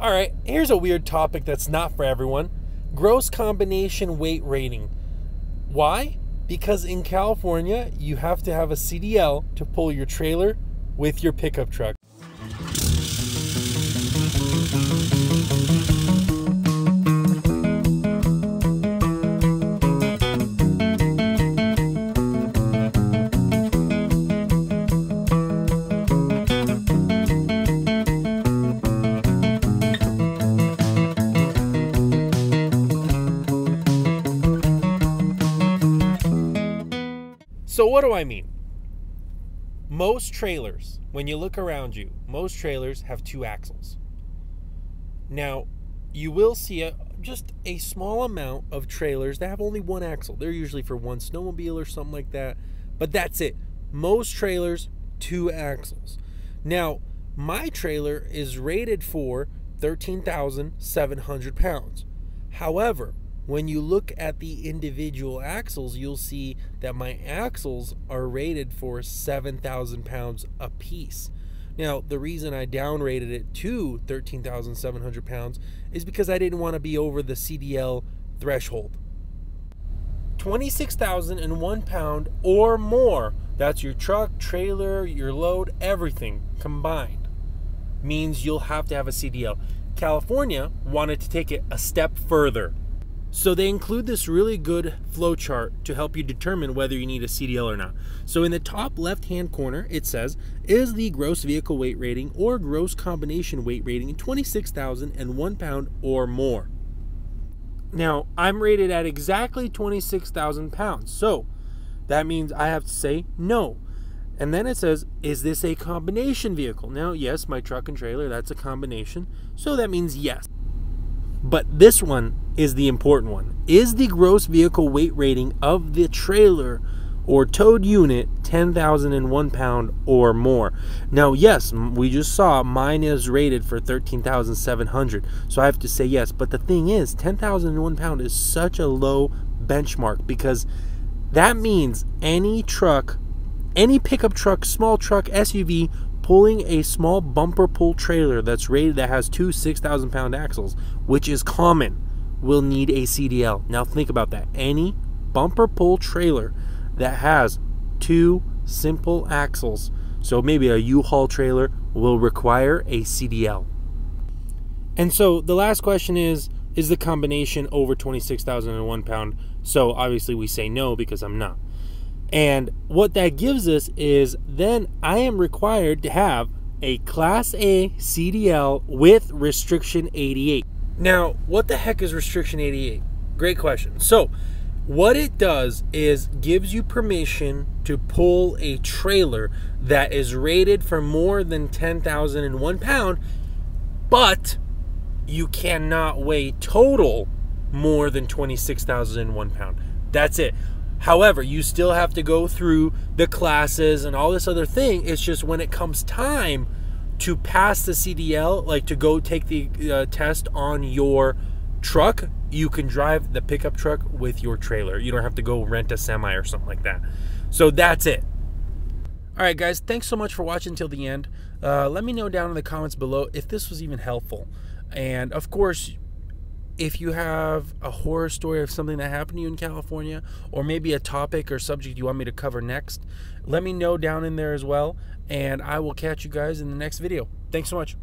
All right, here's a weird topic that's not for everyone gross combination weight rating. Why? Because in California, you have to have a CDL to pull your trailer with your pickup truck. So, what do I mean? Most trailers, when you look around you, most trailers have two axles. Now, you will see a, just a small amount of trailers that have only one axle. They're usually for one snowmobile or something like that, but that's it. Most trailers, two axles. Now, my trailer is rated for 13,700 pounds. However, when you look at the individual axles, you'll see that my axles are rated for 7,000 pounds a piece. Now, the reason I downrated it to 13,700 pounds is because I didn't want to be over the CDL threshold. 26,001 pound or more, that's your truck, trailer, your load, everything combined, means you'll have to have a CDL. California wanted to take it a step further. So they include this really good flow chart to help you determine whether you need a CDL or not. So in the top left hand corner, it says, is the gross vehicle weight rating or gross combination weight rating 26,001 pound or more? Now, I'm rated at exactly 26,000 pounds. So that means I have to say no. And then it says, is this a combination vehicle? Now, yes, my truck and trailer, that's a combination. So that means yes. But this one is the important one. Is the gross vehicle weight rating of the trailer or towed unit 10,001 pound or more? Now, yes, we just saw mine is rated for 13,700. So I have to say yes. But the thing is, 10,001 pound is such a low benchmark because that means any truck, any pickup truck, small truck, SUV pulling a small bumper pull trailer that's rated that has two 6,000 pound axles, which is common, will need a CDL. Now think about that. Any bumper pull trailer that has two simple axles, so maybe a U-Haul trailer, will require a CDL. And so the last question is Is the combination over 26,001 pound? So obviously we say no because I'm not. And what that gives us is then I am required to have a Class A CDL with Restriction 88. Now, what the heck is Restriction 88? Great question. So, what it does is gives you permission to pull a trailer that is rated for more than 10,001 pound, but you cannot weigh total more than 26,001 pound. That's it. However, you still have to go through the classes and all this other thing. It's just when it comes time to pass the CDL, like to go take the uh, test on your truck, you can drive the pickup truck with your trailer. You don't have to go rent a semi or something like that. So that's it. All right, guys, thanks so much for watching till the end. Uh, let me know down in the comments below if this was even helpful. And of course, if you have a horror story of something that happened to you in California, or maybe a topic or subject you want me to cover next, let me know down in there as well, and I will catch you guys in the next video. Thanks so much.